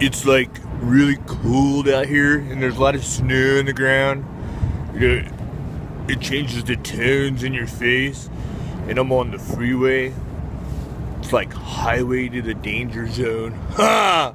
it's like really cold out here and there's a lot of snow on the ground. It changes the tones in your face. And I'm on the freeway. It's like highway to the danger zone. Ha!